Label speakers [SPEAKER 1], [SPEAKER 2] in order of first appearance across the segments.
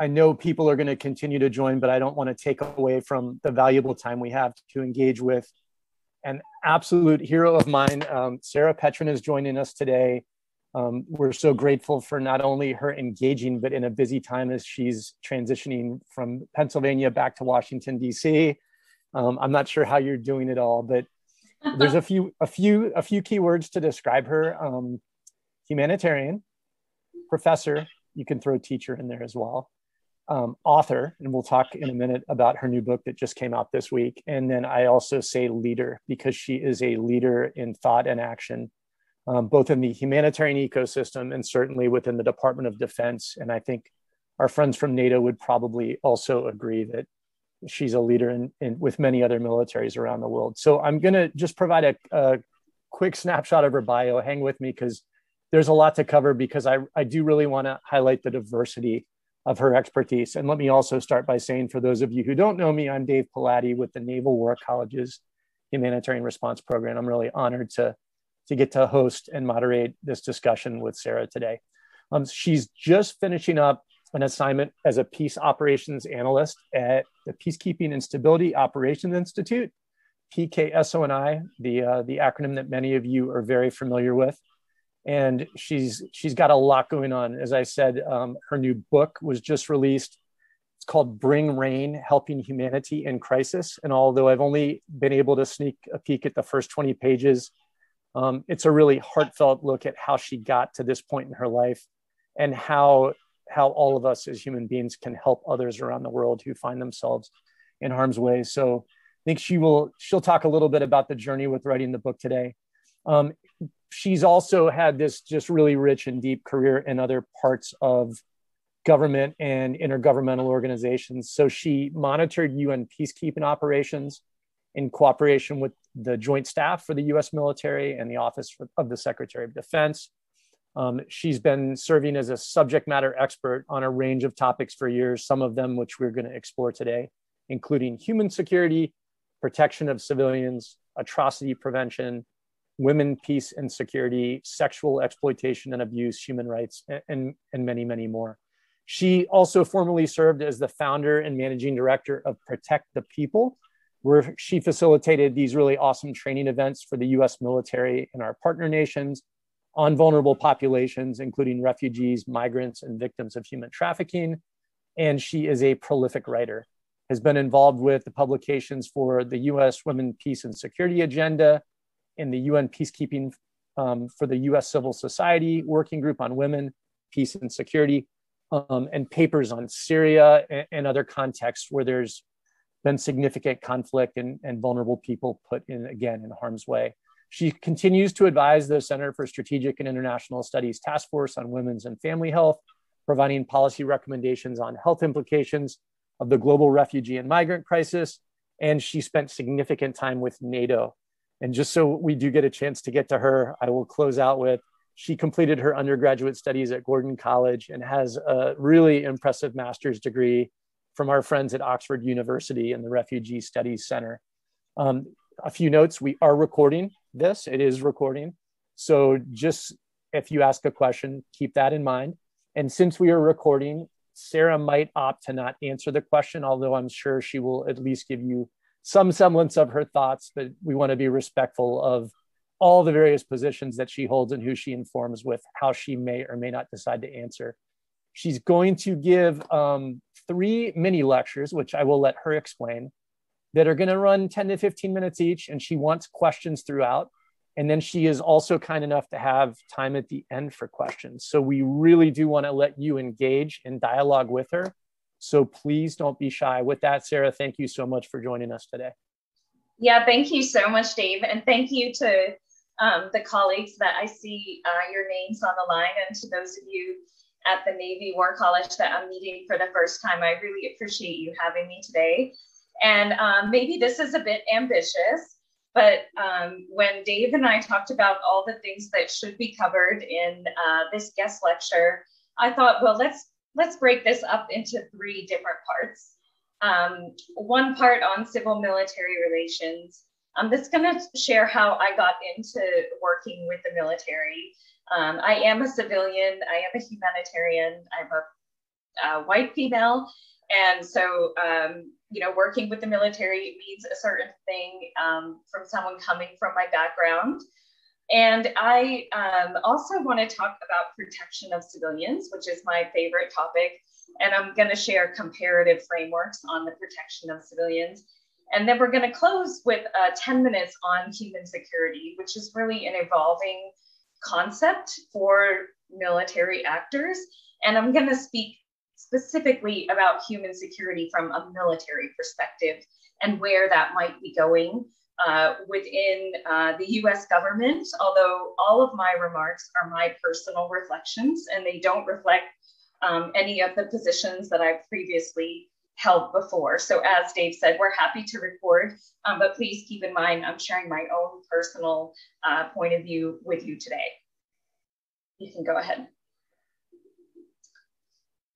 [SPEAKER 1] I know people are going to continue to join, but I don't want to take away from the valuable time we have to engage with an absolute hero of mine. Um, Sarah Petrin is joining us today. Um, we're so grateful for not only her engaging, but in a busy time as she's transitioning from Pennsylvania back to Washington, D.C. Um, I'm not sure how you're doing it all, but there's a few, a few, a few key words to describe her. Um, humanitarian, professor, you can throw teacher in there as well um, author, and we'll talk in a minute about her new book that just came out this week. And then I also say leader because she is a leader in thought and action, um, both in the humanitarian ecosystem and certainly within the Department of Defense. And I think our friends from NATO would probably also agree that she's a leader in, in with many other militaries around the world. So I'm going to just provide a, a quick snapshot of her bio. Hang with me because there's a lot to cover because I, I do really want to highlight the diversity of her expertise. And let me also start by saying, for those of you who don't know me, I'm Dave Polatty with the Naval War College's Humanitarian Response Program. I'm really honored to, to get to host and moderate this discussion with Sarah today. Um, she's just finishing up an assignment as a peace operations analyst at the Peacekeeping and Stability Operations Institute, PKSOI, the, uh, the acronym that many of you are very familiar with and she's she's got a lot going on. As I said, um, her new book was just released. It's called "Bring Rain: Helping Humanity in Crisis." And although I've only been able to sneak a peek at the first 20 pages, um, it's a really heartfelt look at how she got to this point in her life, and how how all of us as human beings can help others around the world who find themselves in harm's way. So I think she will she'll talk a little bit about the journey with writing the book today. Um, she's also had this just really rich and deep career in other parts of government and intergovernmental organizations. So she monitored UN peacekeeping operations in cooperation with the Joint Staff for the US military and the Office of the Secretary of Defense. Um, she's been serving as a subject matter expert on a range of topics for years, some of them which we're going to explore today, including human security, protection of civilians, atrocity prevention, women, peace and security, sexual exploitation and abuse, human rights, and, and many, many more. She also formerly served as the founder and managing director of Protect the People, where she facilitated these really awesome training events for the US military and our partner nations on vulnerable populations, including refugees, migrants, and victims of human trafficking. And she is a prolific writer, has been involved with the publications for the US Women, Peace, and Security Agenda, in the UN peacekeeping um, for the US Civil Society Working Group on Women, Peace and Security, um, and papers on Syria and, and, other contexts where there's been significant conflict and, and vulnerable people put in, again, in harm's way. She continues to advise the Center for Strategic and International Studies Task Force on Women's and Family Health, providing policy recommendations on health implications of the global refugee and migrant crisis. And she spent significant time with NATO and just so we do get a chance to get to her, I will close out with she completed her undergraduate studies at Gordon College and has a really impressive master's degree from our friends at Oxford University and the Refugee Studies Center. Um, a few notes we are recording this, it is recording. So just if you ask a question, keep that in mind. And since we are recording, Sarah might opt to not answer the question, although I'm sure she will at least give you some semblance of her thoughts, but we want to be respectful of all the various positions that she holds and who she informs with how she may or may not decide to answer. She's going to give um, three mini lectures, which I will let her explain, that are going to run 10 to 15 minutes each. And she wants questions throughout. And then she is also kind enough to have time at the end for questions. So we really do want to let you engage in dialogue with her so please don't be shy. With that, Sarah, thank you so much for joining us today.
[SPEAKER 2] Yeah, thank you so much, Dave. And thank you to um, the colleagues that I see uh, your names on the line and to those of you at the Navy War College that I'm meeting for the first time. I really appreciate you having me today. And um, maybe this is a bit ambitious, but um, when Dave and I talked about all the things that should be covered in uh, this guest lecture, I thought, well, let's let's break this up into three different parts. Um, one part on civil military relations. Um, that's going to share how I got into working with the military. Um, I am a civilian, I am a humanitarian, I'm a uh, white female. And so, um, you know, working with the military means a certain thing um, from someone coming from my background. And I um, also want to talk about protection of civilians, which is my favorite topic. And I'm going to share comparative frameworks on the protection of civilians. And then we're going to close with uh, 10 minutes on human security, which is really an evolving concept for military actors. And I'm going to speak specifically about human security from a military perspective and where that might be going uh, within uh, the US government, although all of my remarks are my personal reflections and they don't reflect um, any of the positions that I've previously held before. So as Dave said, we're happy to record, um, but please keep in mind, I'm sharing my own personal uh, point of view with you today. You can go ahead.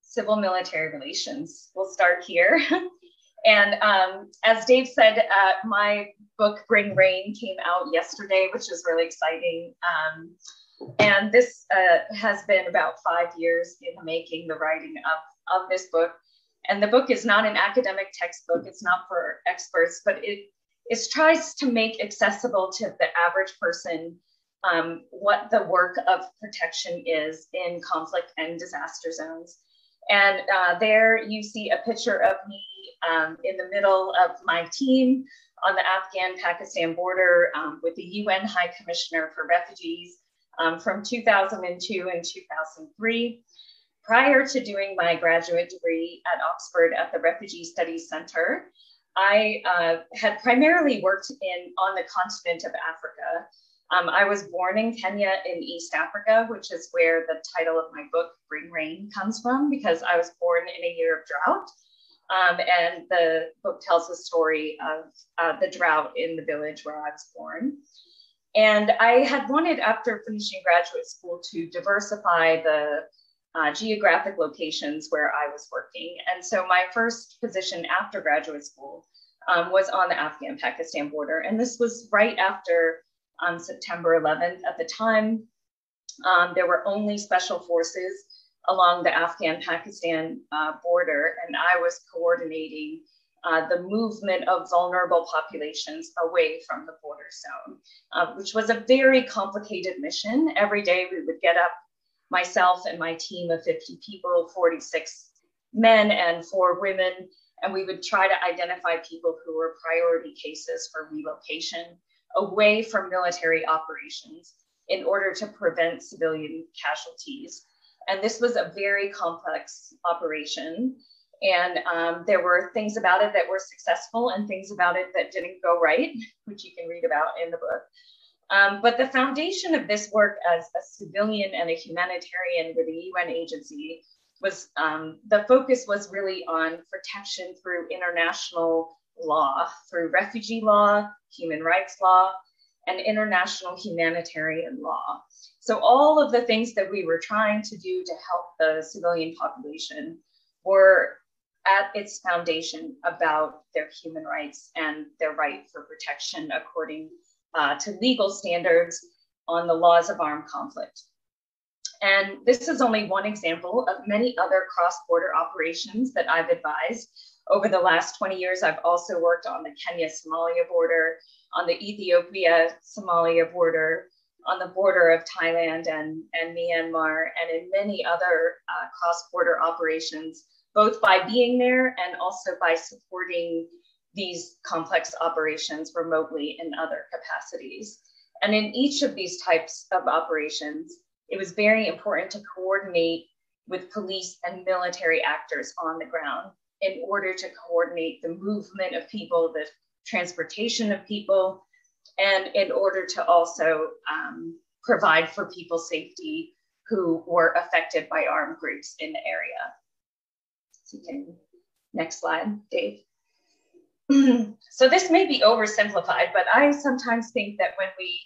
[SPEAKER 2] Civil military relations. We'll start here. and um, as Dave said, uh, my book Bring Rain came out yesterday, which is really exciting. Um, and this uh, has been about five years in the making, the writing of, of this book. And the book is not an academic textbook, it's not for experts, but it, it tries to make accessible to the average person um, what the work of protection is in conflict and disaster zones. And uh, there you see a picture of me um, in the middle of my team on the Afghan Pakistan border um, with the UN High Commissioner for Refugees um, from 2002 and 2003. Prior to doing my graduate degree at Oxford at the Refugee Studies Center, I uh, had primarily worked in on the continent of Africa. Um, I was born in Kenya in East Africa, which is where the title of my book, Bring Rain, comes from, because I was born in a year of drought. Um, and the book tells the story of uh, the drought in the village where I was born. And I had wanted, after finishing graduate school, to diversify the uh, geographic locations where I was working. And so my first position after graduate school um, was on the Afghan Pakistan border. And this was right after um, September 11th. At the time, um, there were only special forces along the Afghan Pakistan uh, border, and I was coordinating uh, the movement of vulnerable populations away from the border zone, uh, which was a very complicated mission. Every day we would get up, myself and my team of 50 people, 46 men and four women, and we would try to identify people who were priority cases for relocation away from military operations in order to prevent civilian casualties. And this was a very complex operation. And um, there were things about it that were successful and things about it that didn't go right, which you can read about in the book. Um, but the foundation of this work as a civilian and a humanitarian with a UN agency was um, the focus was really on protection through international law, through refugee law, human rights law, and international humanitarian law. So all of the things that we were trying to do to help the civilian population were at its foundation about their human rights and their right for protection according uh, to legal standards on the laws of armed conflict. And this is only one example of many other cross-border operations that I've advised. Over the last 20 years, I've also worked on the Kenya-Somalia border, on the Ethiopia-Somalia border, on the border of Thailand and, and Myanmar, and in many other uh, cross-border operations, both by being there and also by supporting these complex operations remotely in other capacities. And in each of these types of operations, it was very important to coordinate with police and military actors on the ground in order to coordinate the movement of people, the transportation of people, and in order to also um, provide for people's safety who were affected by armed groups in the area. So you can, next slide, Dave. so this may be oversimplified, but I sometimes think that when we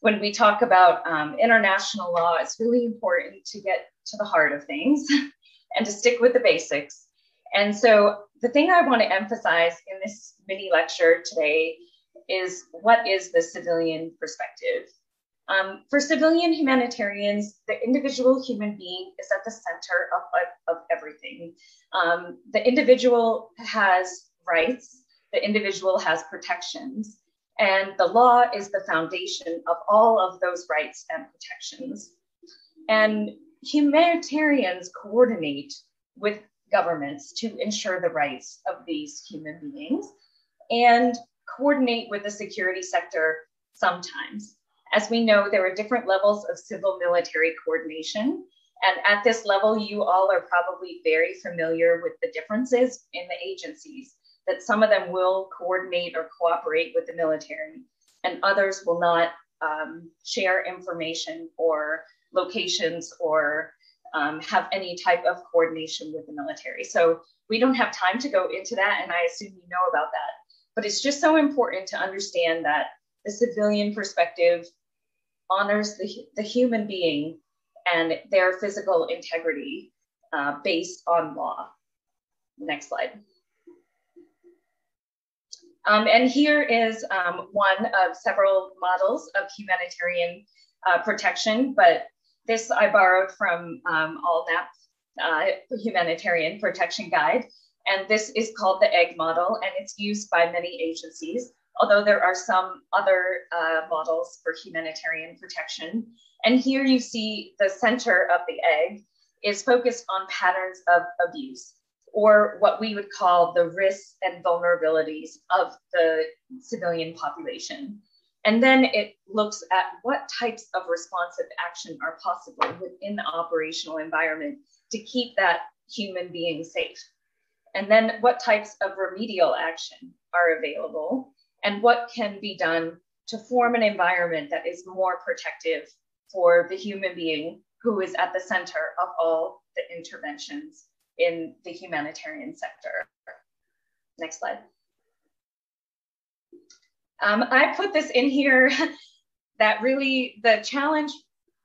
[SPEAKER 2] when we talk about um, international law, it's really important to get to the heart of things and to stick with the basics. And so the thing I want to emphasize in this mini lecture today is what is the civilian perspective? Um, for civilian humanitarians, the individual human being is at the center of, of, of everything. Um, the individual has rights, the individual has protections, and the law is the foundation of all of those rights and protections. And humanitarians coordinate with governments to ensure the rights of these human beings and coordinate with the security sector sometimes. As we know, there are different levels of civil military coordination. And at this level, you all are probably very familiar with the differences in the agencies, that some of them will coordinate or cooperate with the military, and others will not um, share information or locations or um, have any type of coordination with the military. So we don't have time to go into that, and I assume you know about that. But it's just so important to understand that the civilian perspective honors the, the human being and their physical integrity uh, based on law. Next slide. Um, and here is um, one of several models of humanitarian uh, protection, but this I borrowed from um, ALNAP, uh, Humanitarian Protection Guide. And this is called the EGG model, and it's used by many agencies although there are some other uh, models for humanitarian protection. And here you see the center of the egg is focused on patterns of abuse or what we would call the risks and vulnerabilities of the civilian population. And then it looks at what types of responsive action are possible within the operational environment to keep that human being safe. And then what types of remedial action are available and what can be done to form an environment that is more protective for the human being who is at the center of all the interventions in the humanitarian sector. Next slide. Um, I put this in here that really the challenge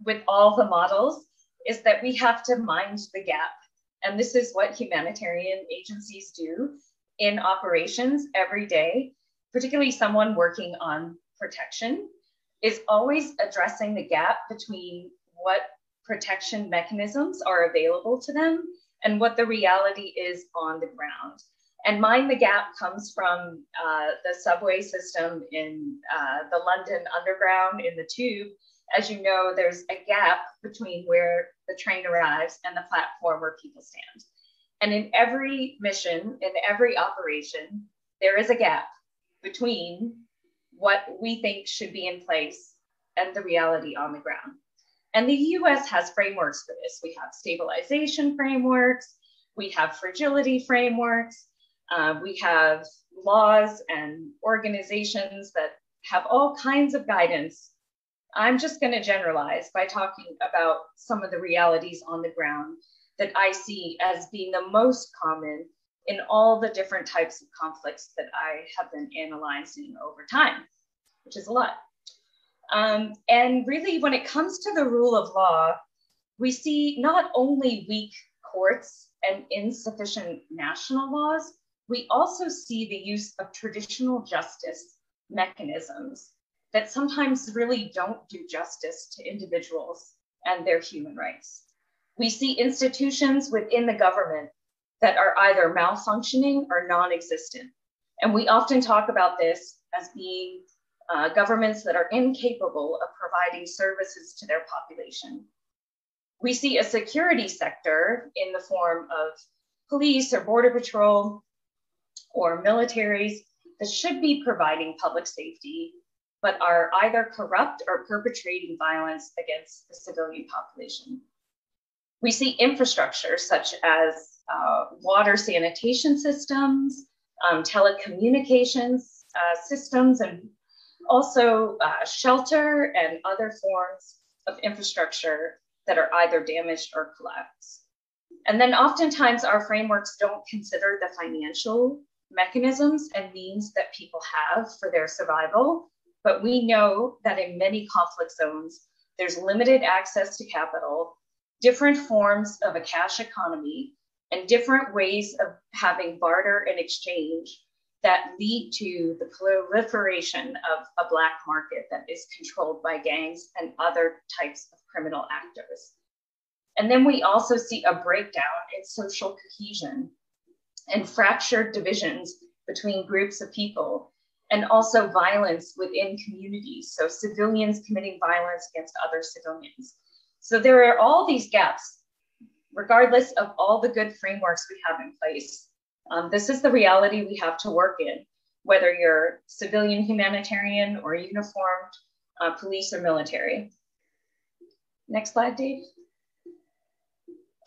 [SPEAKER 2] with all the models is that we have to mind the gap. And this is what humanitarian agencies do in operations every day particularly someone working on protection, is always addressing the gap between what protection mechanisms are available to them and what the reality is on the ground. And Mind the Gap comes from uh, the subway system in uh, the London Underground in the tube. As you know, there's a gap between where the train arrives and the platform where people stand. And in every mission, in every operation, there is a gap between what we think should be in place and the reality on the ground. And the US has frameworks for this. We have stabilization frameworks, we have fragility frameworks, uh, we have laws and organizations that have all kinds of guidance. I'm just going to generalize by talking about some of the realities on the ground that I see as being the most common in all the different types of conflicts that I have been analyzing over time, which is a lot. Um, and really, when it comes to the rule of law, we see not only weak courts and insufficient national laws, we also see the use of traditional justice mechanisms that sometimes really don't do justice to individuals and their human rights. We see institutions within the government that are either malfunctioning or non existent. And we often talk about this as being uh, governments that are incapable of providing services to their population. We see a security sector in the form of police or border patrol or militaries that should be providing public safety, but are either corrupt or perpetrating violence against the civilian population. We see infrastructure such as uh, water sanitation systems, um, telecommunications uh, systems, and also uh, shelter and other forms of infrastructure that are either damaged or collapsed. And then oftentimes our frameworks don't consider the financial mechanisms and means that people have for their survival. But we know that in many conflict zones, there's limited access to capital, different forms of a cash economy, and different ways of having barter and exchange that lead to the proliferation of a black market that is controlled by gangs and other types of criminal actors. And then we also see a breakdown in social cohesion and fractured divisions between groups of people, and also violence within communities. So, civilians committing violence against other civilians. So, there are all these gaps, regardless of all the good frameworks we have in place. Um, this is the reality we have to work in, whether you're civilian humanitarian or uniformed uh, police or military. Next slide, Dave.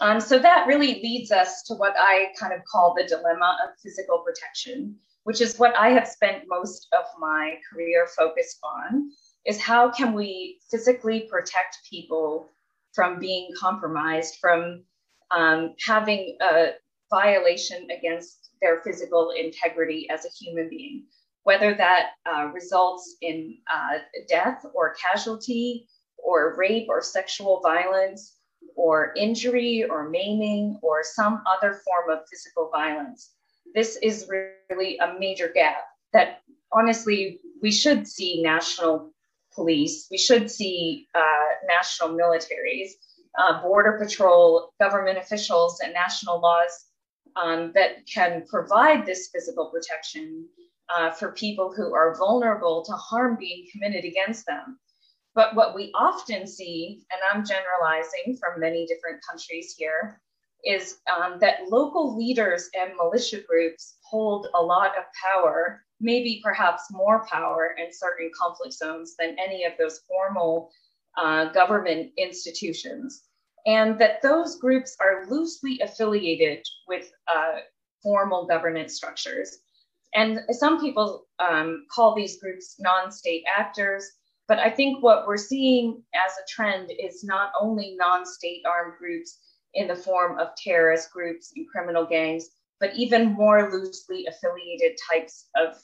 [SPEAKER 2] Um, so that really leads us to what I kind of call the dilemma of physical protection, which is what I have spent most of my career focused on, is how can we physically protect people from being compromised, from um, having a violation against their physical integrity as a human being, whether that uh, results in uh, death or casualty or rape or sexual violence or injury or maiming or some other form of physical violence. This is really a major gap that honestly we should see national police, we should see uh, national militaries, uh, border patrol, government officials, and national laws um, that can provide this physical protection uh, for people who are vulnerable to harm being committed against them. But what we often see, and I'm generalizing from many different countries here, is um, that local leaders and militia groups hold a lot of power, maybe perhaps more power in certain conflict zones than any of those formal uh, government institutions. And that those groups are loosely affiliated with uh, formal government structures. And some people um, call these groups non state actors. But I think what we're seeing as a trend is not only non state armed groups in the form of terrorist groups and criminal gangs, but even more loosely affiliated types of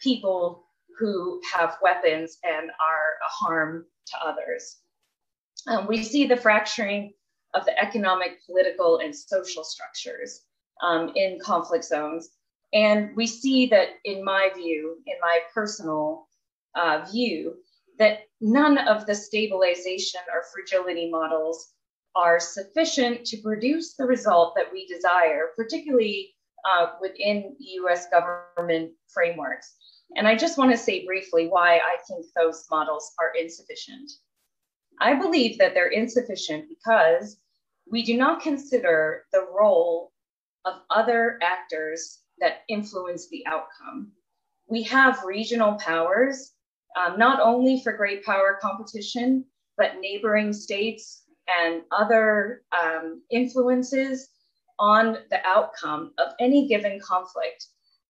[SPEAKER 2] people who have weapons and are a harm to others. Um, we see the fracturing of the economic, political, and social structures um, in conflict zones. And we see that, in my view, in my personal uh, view, that none of the stabilization or fragility models are sufficient to produce the result that we desire, particularly uh, within US government frameworks. And I just want to say briefly why I think those models are insufficient. I believe that they're insufficient because we do not consider the role of other actors that influence the outcome. We have regional powers um, not only for great power competition, but neighboring states and other um, influences on the outcome of any given conflict.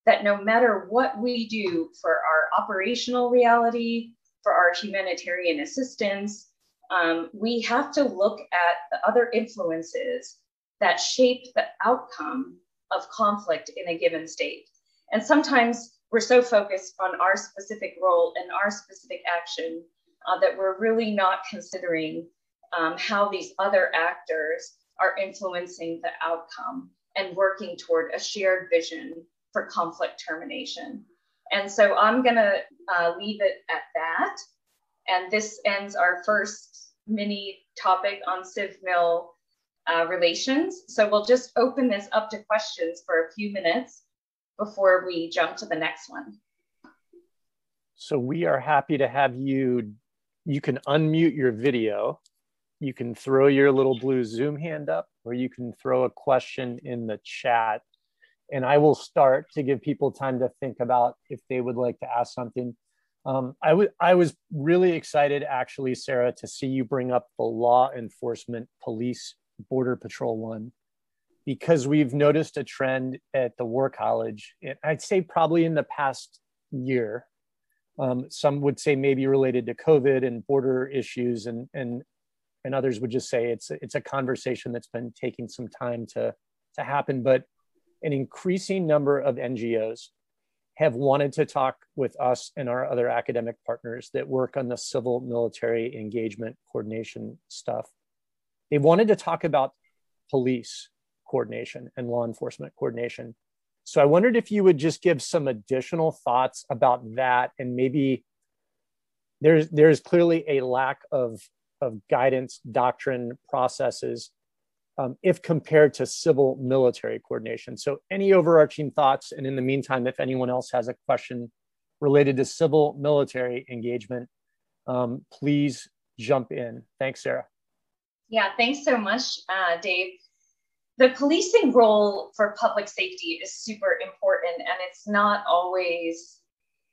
[SPEAKER 2] That no matter what we do for our operational reality, for our humanitarian assistance, um, we have to look at the other influences that shape the outcome of conflict in a given state. And sometimes we're so focused on our specific role and our specific action uh, that we're really not considering um, how these other actors are influencing the outcome and working toward a shared vision for conflict termination. And so I'm going to uh, leave it at that. And this ends our first mini topic on CivMil uh, relations. So we'll just open this up to questions for a few minutes before we jump to the next one.
[SPEAKER 1] So we are happy to have you, you can unmute your video, you can throw your little blue Zoom hand up, or you can throw a question in the chat. And I will start to give people time to think about if they would like to ask something. Um, I, I was really excited, actually, Sarah, to see you bring up the law enforcement police border patrol one because we've noticed a trend at the War College. I'd say probably in the past year. Um, some would say maybe related to COVID and border issues, and and and others would just say it's it's a conversation that's been taking some time to to happen. But an increasing number of NGOs have wanted to talk with us and our other academic partners that work on the civil military engagement coordination stuff. They wanted to talk about police coordination and law enforcement coordination. So I wondered if you would just give some additional thoughts about that and maybe there's there's clearly a lack of of guidance, doctrine, processes, um, if compared to civil military coordination. So any overarching thoughts? And in the meantime, if anyone else has a question related to civil military engagement, um, please jump in. Thanks, Sarah.
[SPEAKER 2] Yeah, thanks so much, uh, Dave. The policing role for public safety is super important, and it's not always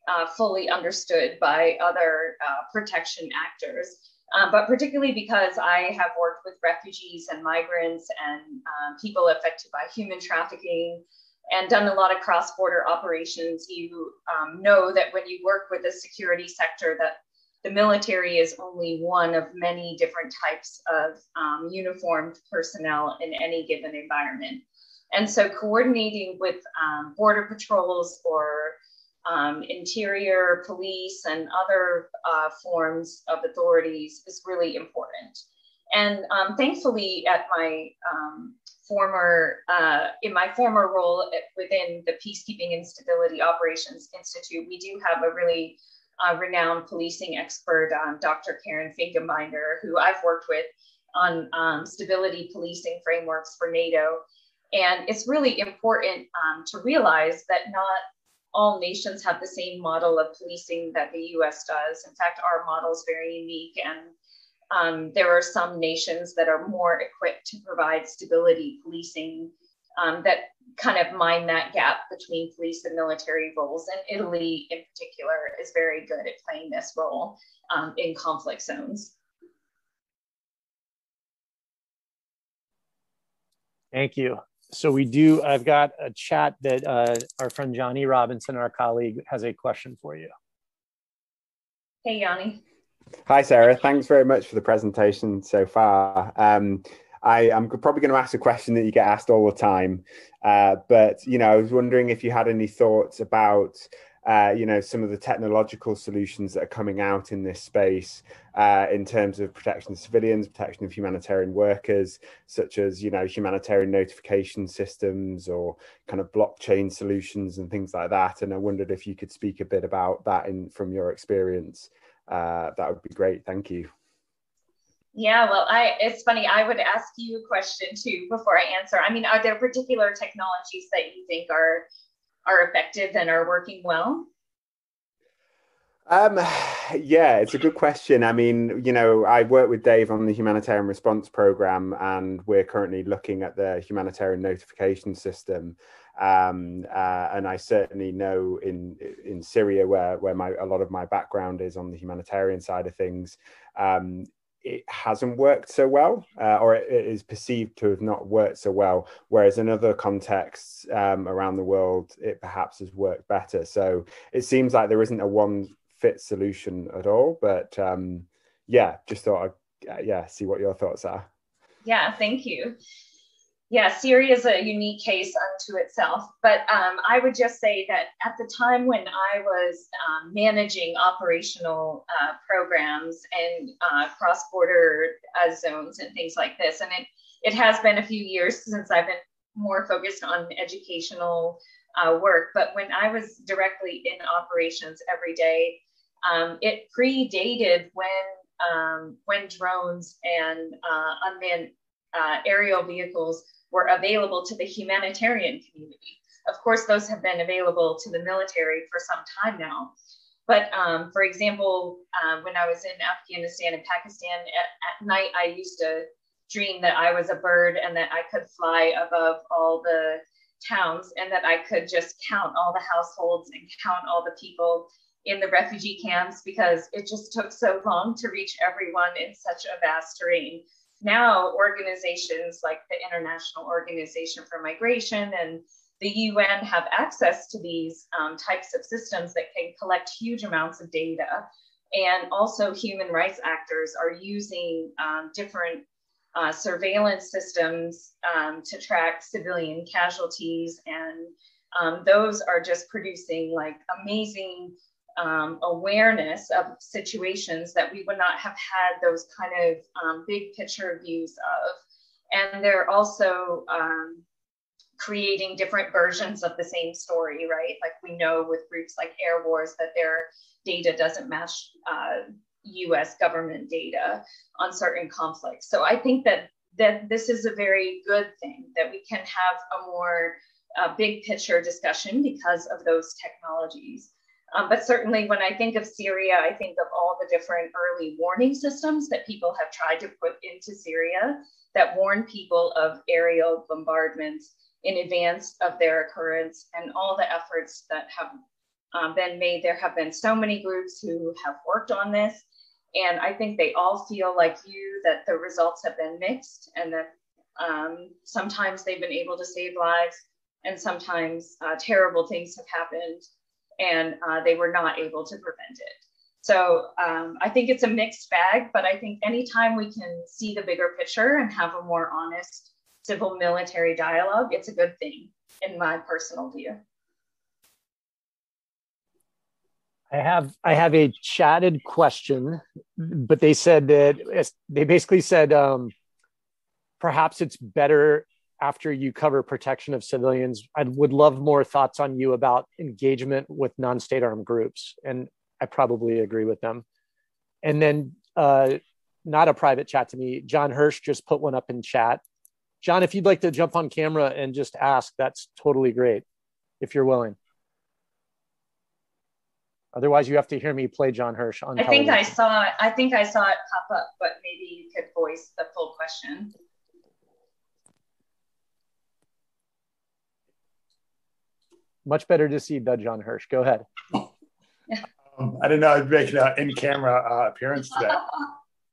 [SPEAKER 2] uh, fully understood by other uh, protection actors. Um, but particularly because I have worked with refugees and migrants and um, people affected by human trafficking and done a lot of cross-border operations, you um, know that when you work with the security sector, that the military is only one of many different types of um, uniformed personnel in any given environment. And so coordinating with um, border patrols or um, interior police and other uh, forms of authorities is really important. And um, thankfully, at my um, former, uh, in my former role within the Peacekeeping and Stability Operations Institute, we do have a really uh, renowned policing expert, um, Dr. Karen Finkenbinder, who I've worked with on um, stability policing frameworks for NATO. And it's really important um, to realize that not all nations have the same model of policing that the US does. In fact, our model is very unique, and um, there are some nations that are more equipped to provide stability policing um, that kind of mind that gap between police and military roles. And Italy, in particular, is very good at playing this role um, in conflict zones.
[SPEAKER 1] Thank you so we do, I've got a chat that uh, our friend Johnny Robinson, our colleague, has a question for you.
[SPEAKER 2] Hey, Johnny.
[SPEAKER 3] Hi, Sarah. Thanks very much for the presentation so far. Um, I, am probably going to ask a question that you get asked all the time, uh, but you know, I was wondering if you had any thoughts about uh, you know some of the technological solutions that are coming out in this space uh, in terms of protection of civilians, protection of humanitarian workers, such as you know humanitarian notification systems or kind of blockchain solutions and things like that. And I wondered if you could speak a bit about that in from your experience. Uh, that would be great. Thank you.
[SPEAKER 2] Yeah, well, I it's funny. I would ask you a question too before I answer. I mean, are there particular technologies that you think are are effective and are working well?
[SPEAKER 3] Um, yeah, it's a good question. I mean, you know, I work with Dave on the humanitarian response program, and we're currently looking at the humanitarian notification system. Um, uh, and I certainly know in in Syria, where where my a lot of my background is on the humanitarian side of things, um, it hasn't worked so well, uh, or it is perceived to have not worked so well. Whereas in other contexts um, around the world, it perhaps has worked better. So it seems like there isn't a one fit solution at all. But um, yeah, just thought I'd uh, yeah see what your thoughts are.
[SPEAKER 2] Yeah, thank you yeah, Syria is a unique case unto itself. But um, I would just say that at the time when I was um, managing operational uh, programs and uh, cross border uh, zones and things like this, and it, it has been a few years since I've been more focused on educational uh, work. But when I was directly in operations every day, um, it predated when, um, when drones and uh, unmanned uh, aerial vehicles were available to the humanitarian community. Of course, those have been available to the military for some time now. But um, for example, uh, when I was in Afghanistan and Pakistan, at, at, night I used to dream that I was a bird and that I could fly above all the towns and that I could just count all the households and count all the people in the refugee camps because it just took so long to reach everyone in such a vast terrain now organizations like the International Organization for Migration and the UN have access to these um, types of systems that can collect huge amounts of data. And also, human rights actors are using um, different uh, surveillance systems um, to track civilian casualties. And um, those are just producing like amazing um, awareness of situations that we would not have had those kind of um, big picture views of. And they're also um, creating different versions of the same story, right? Like we know with groups like Airwars that their data doesn't match uh, US government data on certain conflicts. So I think that that this is a very good thing that we can have a more uh, big picture discussion because of those technologies. Um, but certainly, when I think of Syria, I think of all the different early warning systems that people have tried to put into Syria that warn people of aerial bombardments in advance of their occurrence and all the efforts that have um, been made. There have been so many groups who have worked on this. And I think they all feel like you that the results have been mixed and that um, sometimes they've been able to save lives and sometimes uh, terrible things have happened and uh, they were not able to prevent it. So um, I think it's a mixed bag, but I think anytime we can see the bigger picture and have a more honest civil military dialogue, it's a good thing in my personal view.
[SPEAKER 1] I have I have a chatted question, but they said that they basically said um, perhaps it's better after you cover protection of civilians. I would love more thoughts on you about engagement with non-state armed groups, and I probably agree with them. And then, uh, not a private chat to me. John Hirsch just put one up in chat. John, if you'd like to jump on camera and just ask, that's totally great, if you're willing. Otherwise, you have to hear me play John Hirsch on.
[SPEAKER 2] I television. think I saw. I think I saw it pop up, but maybe you could voice the full question.
[SPEAKER 1] Much better to see the John Hirsch. Go ahead.
[SPEAKER 4] Um, I didn't know I'd make an in-camera uh, appearance today.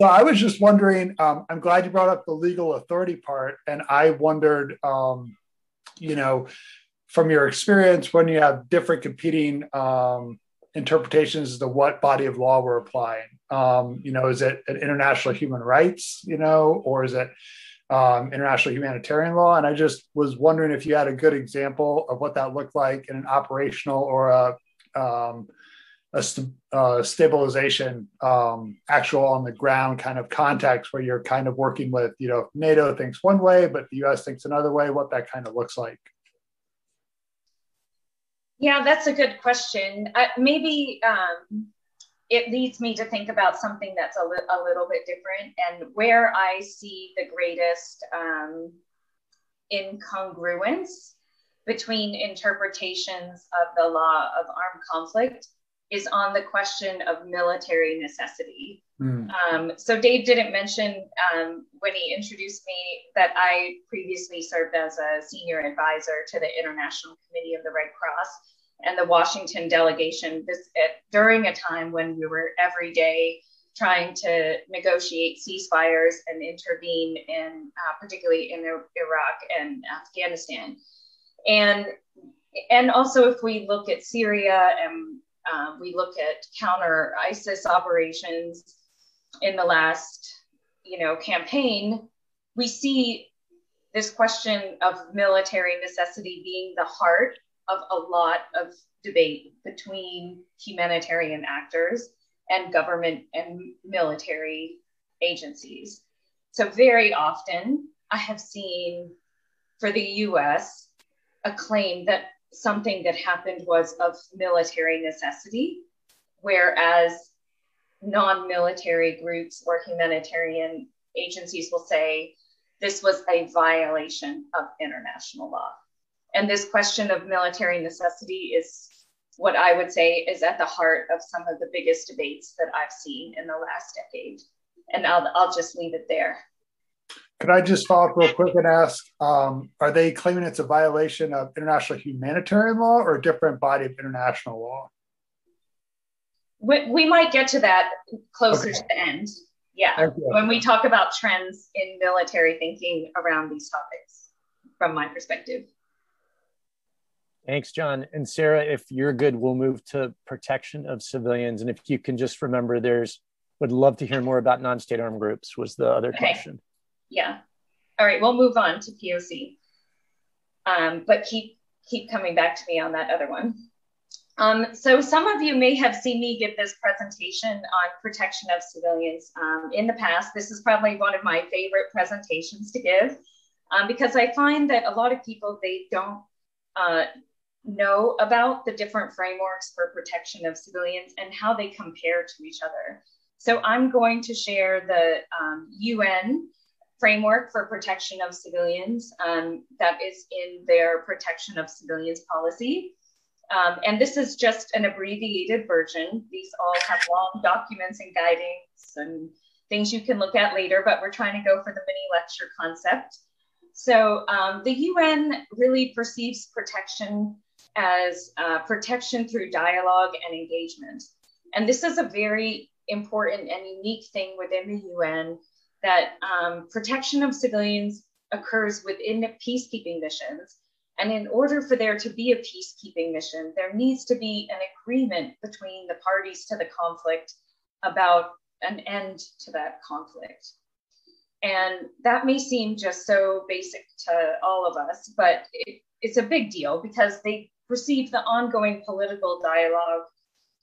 [SPEAKER 4] so I was just wondering. Um, I'm glad you brought up the legal authority part, and I wondered, um, you know, from your experience when you have different competing um, interpretations as to what body of law we're applying. Um, you know, is it an international human rights, you know, or is it um, international humanitarian law? And I just was wondering if you had a good example of what that looked like in an operational or a um, a st- uh, stabilization, um, actual on the ground kind of context where you're kind of working with, you know, NATO thinks one way, but the U.S. thinks another way. What that kind of looks like.
[SPEAKER 2] Yeah, that's a good question. Uh, maybe um, it leads me to think about something that's a, li- a little bit different and where I see the greatest um, incongruence between interpretations of the law of armed conflict is on the question of military necessity. Mm. Um, so Dave didn't mention um, when he introduced me that I previously served as a senior advisor to the International Committee of the Red Cross and the Washington delegation this, at, during a time when we were every day trying to negotiate ceasefires and intervene in uh, particularly in Iraq and Afghanistan. And and also if we look at Syria and um, we look at counter ISIS operations in the last you know campaign, we see this question of military necessity being the heart of a lot of debate between humanitarian actors and government and military agencies. So, very often, I have seen for the US a claim that something that happened was of military necessity, whereas non military groups or humanitarian agencies will say this was a violation of international law. And this question of military necessity is what I would say is at the heart of some of the biggest debates that I've seen in the last decade. And I'll, I'll just leave it there.
[SPEAKER 4] Could I just follow up real quick and ask um, Are they claiming it's a violation of international humanitarian law or a different body of international law?
[SPEAKER 2] We, we might get to that closer okay. to the end. Yeah. When we talk about trends in military thinking around these topics, from my perspective.
[SPEAKER 1] Thanks, John. And Sarah, if you're good, we'll move to protection of civilians. And if you can just remember, there's would love to hear more about non-state armed groups was the other okay. question.
[SPEAKER 2] Yeah. All right, we'll move on to POC. Um, but keep keep coming back to me on that other one. Um, so some of you may have seen me give this presentation on protection of civilians um, in the past. This is probably one of my favorite presentations to give um, because I find that a lot of people, they don't uh, know about the different frameworks for protection of civilians and how they compare to each other. So I'm going to share the um, UN framework for protection of civilians um, that is in their protection of civilians policy. Um, and this is just an abbreviated version. These all have long documents and guidings and things you can look at later, but we're trying to go for the mini lecture concept. So um, the UN really perceives protection as uh, protection through dialogue and engagement. And this is a very important and unique thing within the UN that um, protection of civilians occurs within the peacekeeping missions. And in order for there to be a peacekeeping mission, there needs to be an agreement between the parties to the conflict about an end to that conflict. And that may seem just so basic to all of us, but it, it's a big deal because they perceive the ongoing political dialogue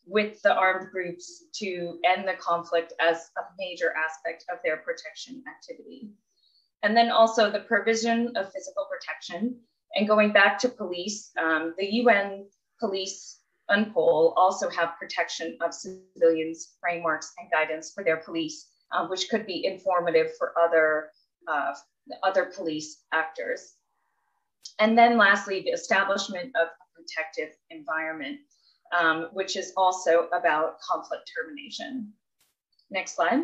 [SPEAKER 2] with the armed groups to end the conflict as a major aspect of their protection activity. And then also the provision of physical protection. And going back to police, um, the UN police UNPOL also have protection of civilians frameworks and guidance for their police, um, which could be informative for other, uh, other police actors. And then lastly, the establishment of protective environment, um, which is also about conflict termination. Next slide.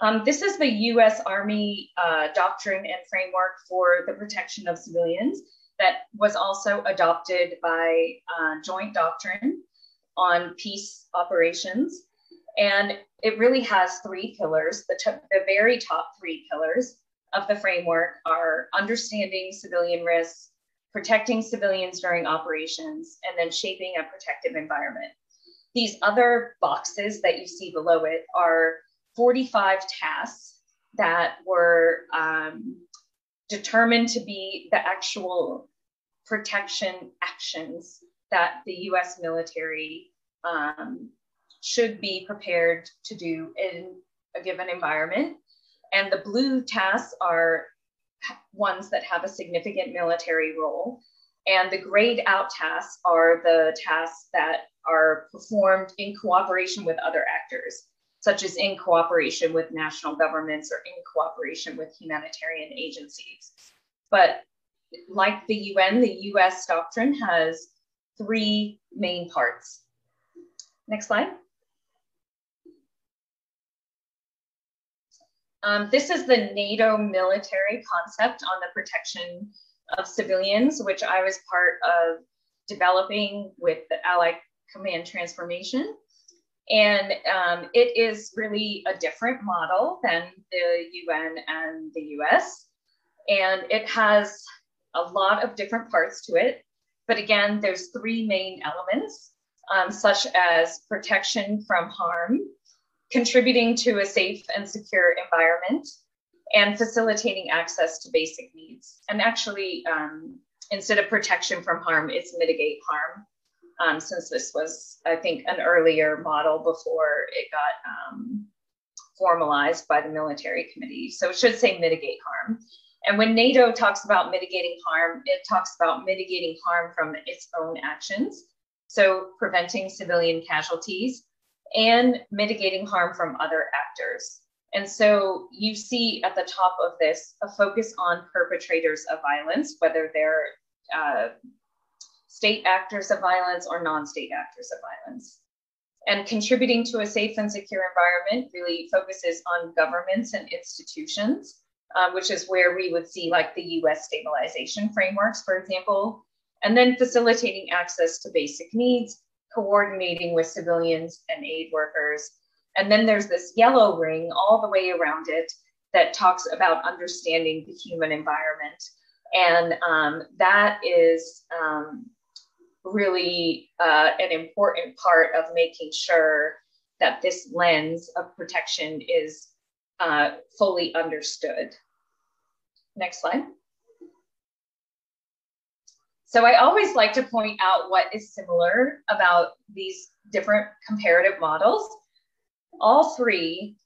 [SPEAKER 2] Um, this is the US Army uh, doctrine and framework for the protection of civilians that was also adopted by uh, Joint Doctrine on Peace Operations. And it really has three pillars. The, the very top three pillars of the framework are understanding civilian risks, protecting civilians during operations, and then shaping a protective environment. These other boxes that you see below it are 45 tasks that were um, determined to be the actual protection actions that the US military um, should be prepared to do in a given environment. And the blue tasks are ones that have a significant military role. And the grayed out tasks are the tasks that are performed in cooperation with other actors, such as in cooperation with national governments or in cooperation with humanitarian agencies. But like the UN, the US doctrine has three main parts. Next slide. Um, this is the NATO military concept on the protection of civilians, which I was part of developing with the Allied Command Transformation. And um, it is really a different model than the UN and the US. And it has a lot of different parts to it. But again, there's three main elements, um, such as protection from harm, contributing to a safe and secure environment, and facilitating access to basic needs. And actually, um, instead of protection from harm, it's mitigate harm, um, since this was, I think, an earlier model before it got um, formalized by the military committee. So it should say mitigate harm. And when NATO talks about mitigating harm, it talks about mitigating harm from its own actions. So preventing civilian casualties and mitigating harm from other actors. And so you see at the top of this a focus on perpetrators of violence, whether they're uh, state actors of violence or non state actors of violence. And contributing to a safe and secure environment really focuses on governments and institutions um, which is where we would see like the US stabilization frameworks, for example, and then facilitating access to basic needs, coordinating with civilians and aid workers. And then there's this yellow ring all the way around it that talks about understanding the human environment. And um, that is um, really uh, an important part of making sure that this lens of protection is uh, fully understood. Next slide. So I always like to point out what is similar about these different comparative models. All three,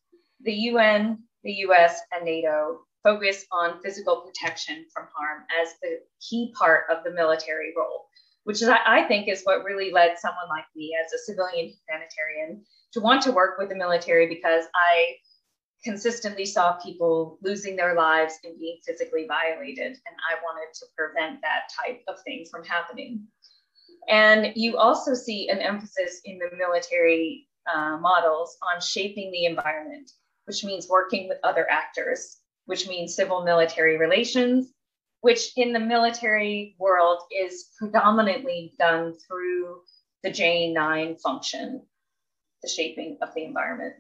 [SPEAKER 2] the UN, the US, and NATO, focus on physical protection from harm as the key part of the military role, which is, I think is what really led someone like me as a civilian humanitarian to want to work with the military because I consistently saw people losing their lives and being physically violated. And I wanted to prevent that type of thing from happening. And you also see an emphasis in the military uh, models on shaping the environment, which means working with other actors, which means civil military relations, which in the military world is predominantly done through the J9 function, the shaping of the environment.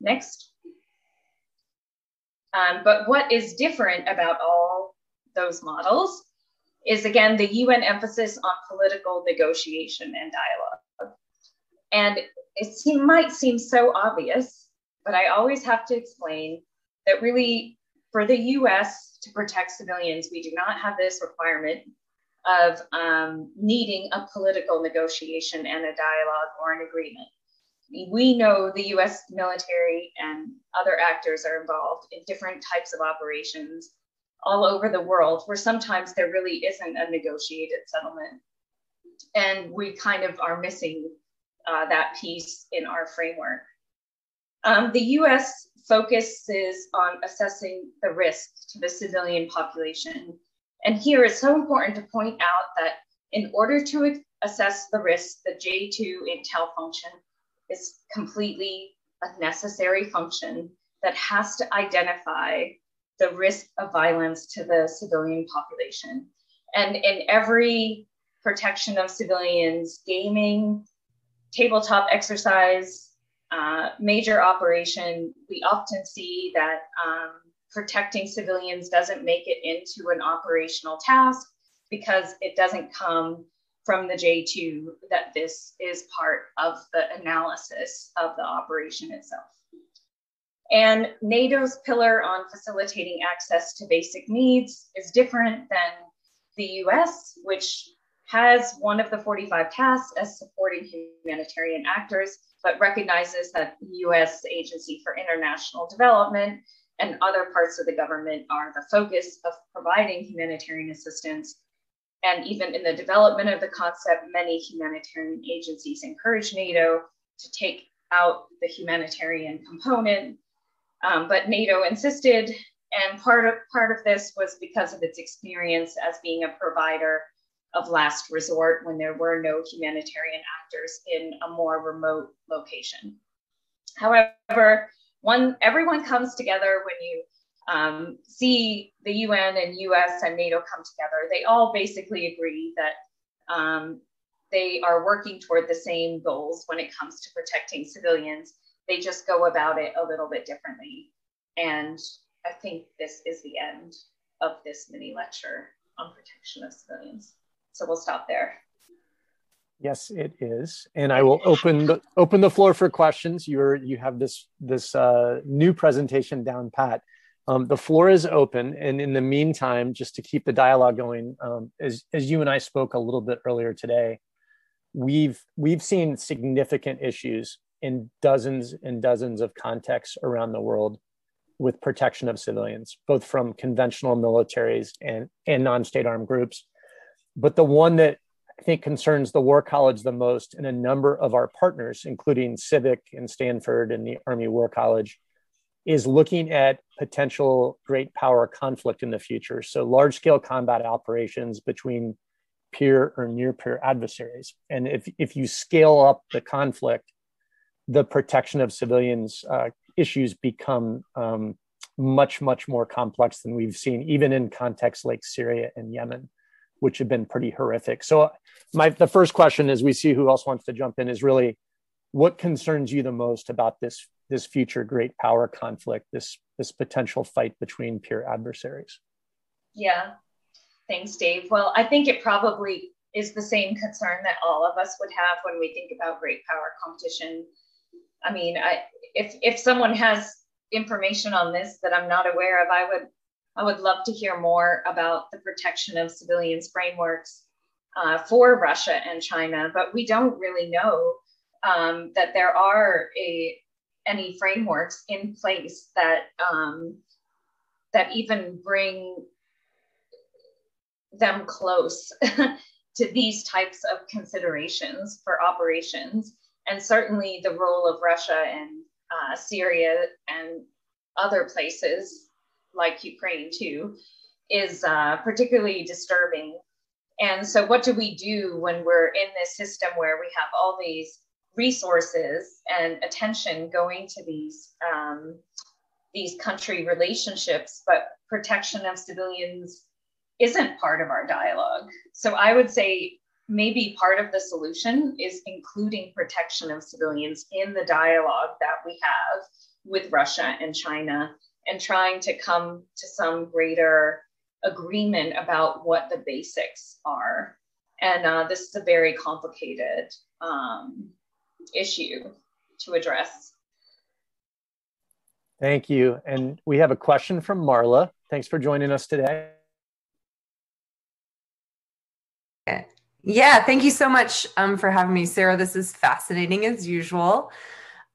[SPEAKER 2] Next. Um, but what is different about all those models is again the UN emphasis on political negotiation and dialogue. And it seem, might seem so obvious, but I always have to explain that really for the US to protect civilians, we do not have this requirement of um, needing a political negotiation and a dialogue or an agreement. We know the US military and other actors are involved in different types of operations all over the world where sometimes there really isn't a negotiated settlement. And we kind of are missing uh, that piece in our framework. Um, the US focuses on assessing the risk to the civilian population. And here it's so important to point out that in order to assess the risk, the J2 intel function is completely a necessary function that has to identify the risk of violence to the civilian population. And in every protection of civilians, gaming, tabletop exercise, uh, major operation, we often see that um, protecting civilians doesn't make it into an operational task because it doesn't come from the J2 that this is part of the analysis of the operation itself. And NATO's pillar on facilitating access to basic needs is different than the US, which has one of the 45 tasks as supporting humanitarian actors, but recognizes that the US Agency for International Development and other parts of the government are the focus of providing humanitarian assistance. And even in the development of the concept, many humanitarian agencies encourage NATO to take out the humanitarian component um, but NATO insisted, and part of part of this was because of its experience as being a provider of last resort when there were no humanitarian actors in a more remote location. However, one everyone comes together when you um, see the UN and US and NATO come together. They all basically agree that um, they are working toward the same goals when it comes to protecting civilians they just go about it a little bit differently. And I think this is the end of this mini lecture on protection of civilians. So we'll stop there.
[SPEAKER 1] Yes, it is, and I will open the open the floor for questions. You're you have this this uh, new presentation down pat. Um, the floor is open, and in the meantime, just to keep the dialogue going, um, as as you and I spoke a little bit earlier today, we've we've seen significant issues in dozens and dozens of contexts around the world with protection of civilians, both from conventional militaries and, and non state armed groups. But the one that I think concerns the War College the most and a number of our partners, including Civic and Stanford and the Army War College, is looking at potential great power conflict in the future. So, large scale combat operations between peer or near peer adversaries. And if, if you scale up the conflict, the protection of civilians uh, issues become um, much, much more complex than we've seen, even in contexts like Syria and Yemen, which have been pretty horrific. So, my the first question, as we see who else wants to jump in, is really what concerns you the most about this this future great power conflict, this this potential fight between peer adversaries?
[SPEAKER 2] Yeah, thanks, Dave. Well, I think it probably is the same concern that all of us would have when we think about great power competition I mean, I, if if someone has information on this that I'm not aware of, I would I would love to hear more about the protection of civilians frameworks uh, for Russia and China. But we don't really know um, that there are a any frameworks in place that um, that even bring them close to these types of considerations for operations. And certainly the role of Russia and uh, Syria and other places like Ukraine too is uh, particularly disturbing. And so, what do we do when we're in this system where we have all these resources and attention going to these um, these country relationships, but protection of civilians isn't part of our dialogue? So, I would say maybe part of the solution is including protection of civilians in the dialogue that we have with Russia and China and trying to come to some greater agreement about what the basics are. And uh, this is a very complicated um, issue to address.
[SPEAKER 1] Thank you. And we have a question from Marla. Thanks for joining us today.
[SPEAKER 5] Yeah, thank you so much um, for having me, Sarah. This is fascinating as usual.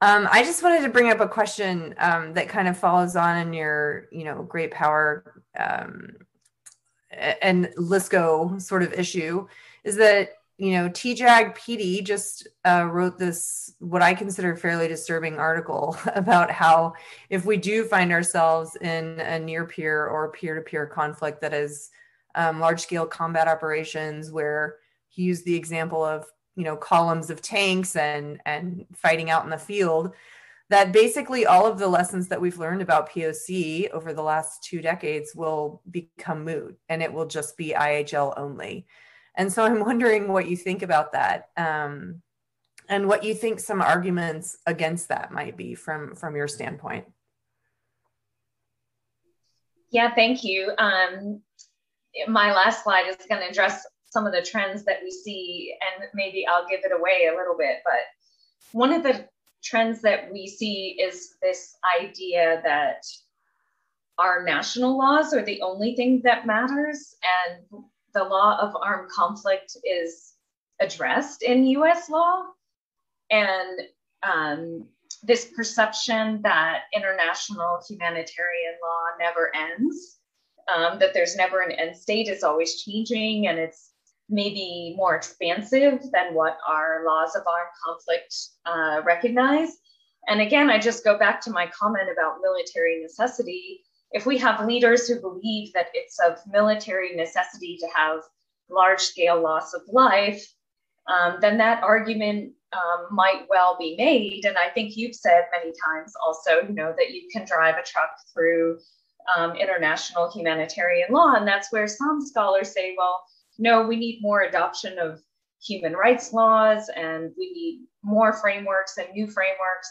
[SPEAKER 5] Um, I just wanted to bring up a question um, that kind of follows on in your, you know, great power um, and LSCO sort of issue. Is that you know TJAG PD just uh, wrote this what I consider fairly disturbing article about how if we do find ourselves in a near peer or peer to peer conflict that is um, large scale combat operations where he used the example of you know columns of tanks and and fighting out in the field that basically all of the lessons that we've learned about POC over the last two decades will become moot and it will just be IHL only. And so I'm wondering what you think about that um, and what you think some arguments against that might be from, from your standpoint.
[SPEAKER 2] Yeah, thank you. Um, my last slide is going to address some of the trends that we see, and maybe I'll give it away a little bit. But one of the trends that we see is this idea that our national laws are the only thing that matters, and the law of armed conflict is addressed in US law. And um, this perception that international humanitarian law never ends, um, that there's never an end state, is always changing, and it's maybe more expansive than what our laws of armed conflict uh, recognize. And again, I just go back to my comment about military necessity. If we have leaders who believe that it's of military necessity to have large scale loss of life, um, then that argument um, might well be made. And I think you've said many times also, you know, that you can drive a truck through um, international humanitarian law. And that's where some scholars say, well, no, we need more adoption of human rights laws and we need more frameworks and new frameworks.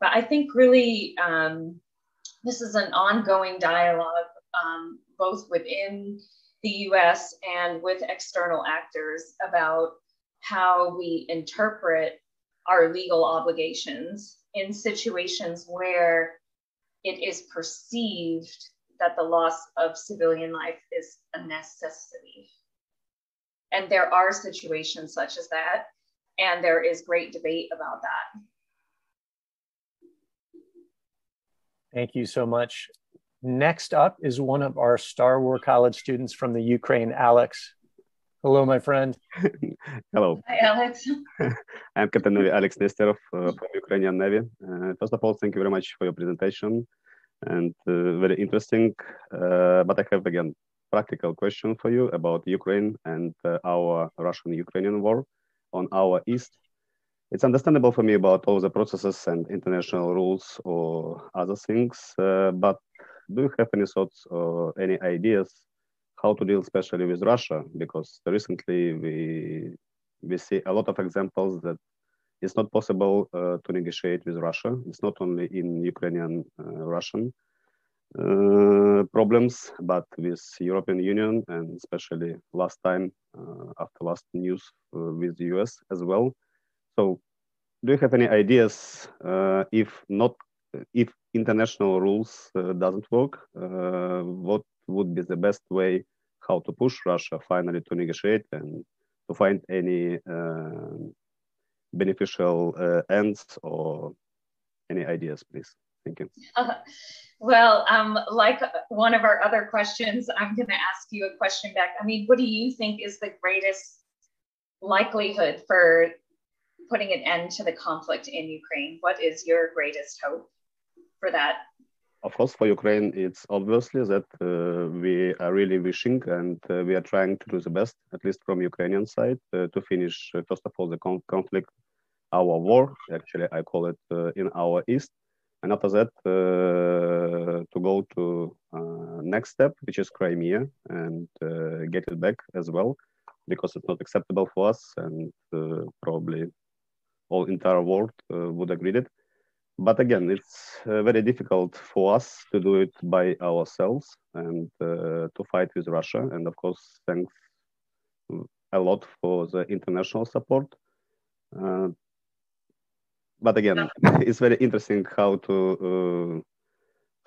[SPEAKER 2] But I think really um, this is an ongoing dialogue, um, both within the US and with external actors about how we interpret our legal obligations in situations where it is perceived that the loss of civilian life is a necessity. And there are situations such as that. And there is great debate about that.
[SPEAKER 1] Thank you so much. Next up is one of our Star War College students from the Ukraine, Alex. Hello, my friend.
[SPEAKER 6] Hello.
[SPEAKER 2] Hi, Alex.
[SPEAKER 6] I'm Captain Navy Alex Nesterov uh, from Ukrainian Navy. Uh, first of all, thank you very much for your presentation and uh, very interesting. Uh, but I have again practical question for you about Ukraine and uh, our Russian-Ukrainian war on our east. It's understandable for me about all the processes and international rules or other things, uh, but do you have any thoughts or any ideas how to deal especially with Russia? Because recently we we see a lot of examples that it's not possible uh, to negotiate with Russia. It's not only in Ukrainian uh, Russian uh, problems, but with European Union and especially last time uh, after last news uh, with the US as well. So, do you have any ideas uh, if not if international rules uh, doesn't work? what would be the best way how to push Russia finally to negotiate and to find any beneficial ends or any ideas, please? Thank you.
[SPEAKER 2] Well, um, like one of our other questions, I'm going to ask you a question back. I mean, what do you think is the greatest likelihood for putting an end to the conflict in Ukraine? What is your greatest hope for that?
[SPEAKER 6] Of course, for Ukraine, it's obviously that uh, we are really wishing and uh, we are trying to do the best, at least from Ukrainian side, uh, to finish, uh, first of all, the con- conflict, our war. Actually, I call it uh, in our east and after that uh, to go to next step which is crimea and get it back as well because it's not acceptable for us and uh, probably all entire world uh, would agree it but again it's uh, very difficult for us to do it by ourselves and to fight with russia and of course thanks a lot for the international support but again, it's very interesting how to uh,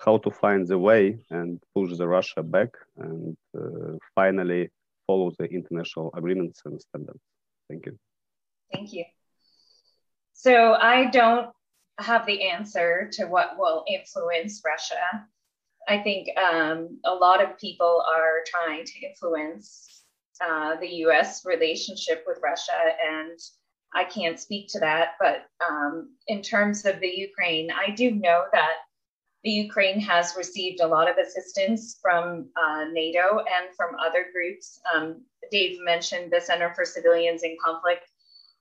[SPEAKER 6] how to find the way and push the Russia back and uh, finally follow the international agreements and standards. Thank you.
[SPEAKER 2] Thank you. So I don't have the answer to what will influence Russia. I think um, a lot of people are trying to influence uh, the US relationship with Russia and I can't speak to that, but um, in terms of the Ukraine, I do know that the Ukraine has received a lot of assistance from uh, NATO and from other groups. Um, Dave mentioned the Center for Civilians in Conflict.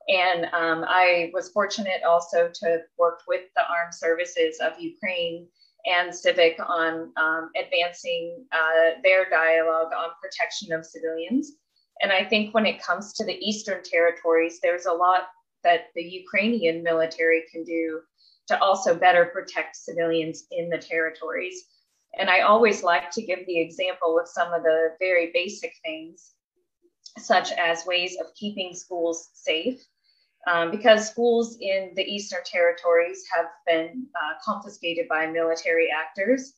[SPEAKER 2] And um, I was fortunate also to work with the armed services of Ukraine and Civic on um, advancing uh, their dialogue on protection of civilians. And I think when it comes to the Eastern territories, there's a lot that the Ukrainian military can do to also better protect civilians in the territories. And I always like to give the example of some of the very basic things, such as ways of keeping schools safe. Um, because schools in the Eastern territories have been uh, confiscated by military actors.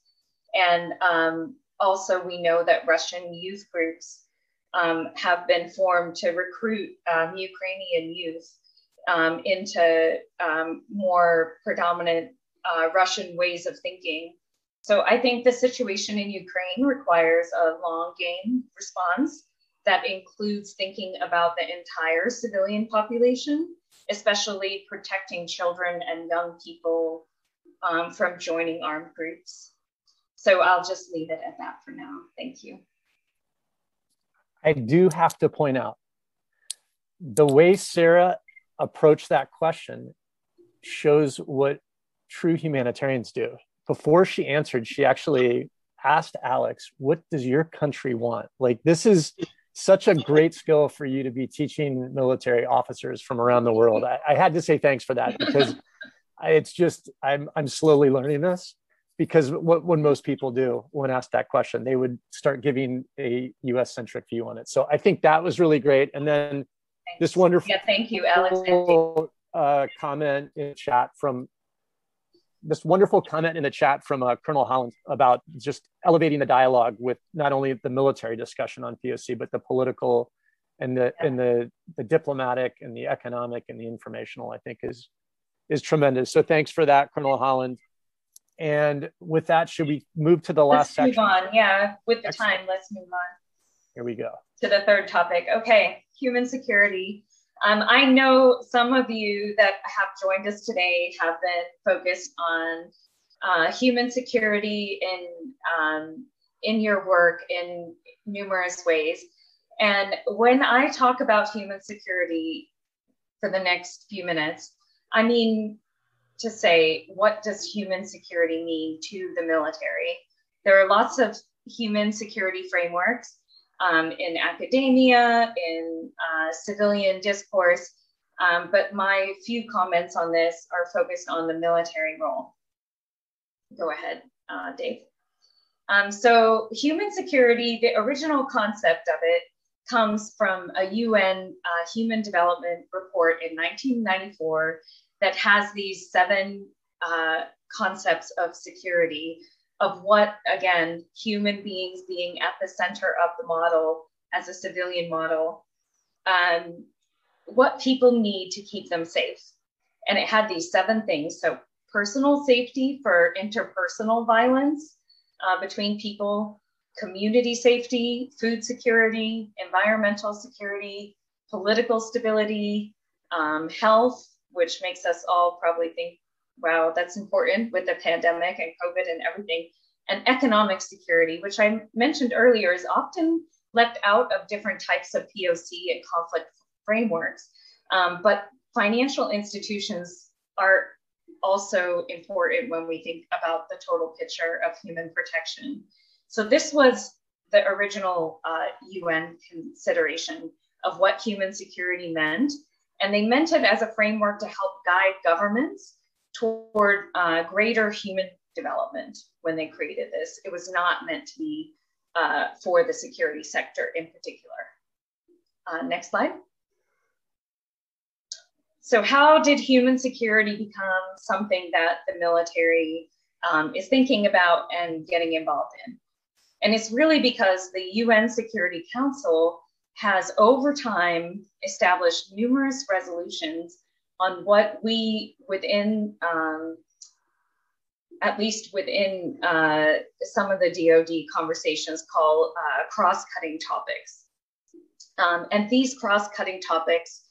[SPEAKER 2] And um, also, we know that Russian youth groups um, have been formed to recruit um, Ukrainian youth um, into um, more predominant uh, Russian ways of thinking. So I think the situation in Ukraine requires a long game response that includes thinking about the entire civilian population, especially protecting children and young people um, from joining armed groups. So I'll just leave it at that for now. Thank you.
[SPEAKER 1] I do have to point out the way Sarah approached that question shows what true humanitarians do. Before she answered, she actually asked Alex, What does your country want? Like, this is such a great skill for you to be teaching military officers from around the world. I, I had to say thanks for that because it's just, I'm, I'm slowly learning this because what when most people do when asked that question they would start giving a us centric view on it so i think that was really great and then Thanks. this wonderful
[SPEAKER 2] yeah thank you alex
[SPEAKER 1] uh, comment in chat from this wonderful comment in the chat from uh, colonel holland about just elevating the dialogue with not only the military discussion on poc but the political and the yeah. and the the diplomatic and the economic and the informational i think is is tremendous so thanks for that colonel holland and with that, should we move to the last
[SPEAKER 2] let's
[SPEAKER 1] section?
[SPEAKER 2] Move on. Yeah, with the Excellent. time, let's move on.
[SPEAKER 1] Here we go.
[SPEAKER 2] To the third topic. Okay, human security. Um, I know some of you that have joined us today have been focused on uh, human security in um, in your work in numerous ways. And when I talk about human security for the next few minutes, I mean to say, what does human security mean to the military? There are lots of human security frameworks um, in academia, in uh, civilian discourse, um, but my few comments on this are focused on the military role. Go ahead, uh, Dave. Um, so human security, the original concept of it comes from a UN uh, Human Development Report in 1994 that has these seven uh, concepts of security of what, again, human beings being at the center of the model as a civilian model, um, what people need to keep them safe. And it had these seven things. So personal safety for interpersonal violence uh, between people, community safety, food security, environmental security, political stability, um, health, which makes us all probably think, wow, that's important with the pandemic and COVID and everything, and economic security, which I mentioned earlier is often left out of different types of POC and conflict frameworks. Um, but financial institutions are also important when we think about the total picture of human protection. So this was the original uh, UN consideration of what human security meant. And they meant it as a framework to help guide governments toward uh, greater human development when they created this. It was not meant to be uh, for the security sector in particular. Uh, next slide. So how did human security become something that the military um, is thinking about and getting involved in? And it's really because the UN Security Council has over time established numerous resolutions on what we within um, at least within uh, some of the DoD conversations call uh, cross-cutting topics. Um, and these cross-cutting topics